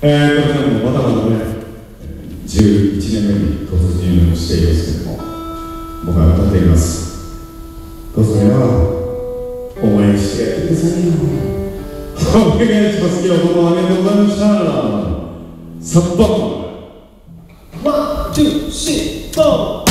えー、こちらもまたまたね、11年目に突入していますけれども、僕は歌っています。どうぞよ、応援してやってくださいよ。お願いします。今日どうもありがとうございました。サッバン one、two、three、four。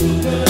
Super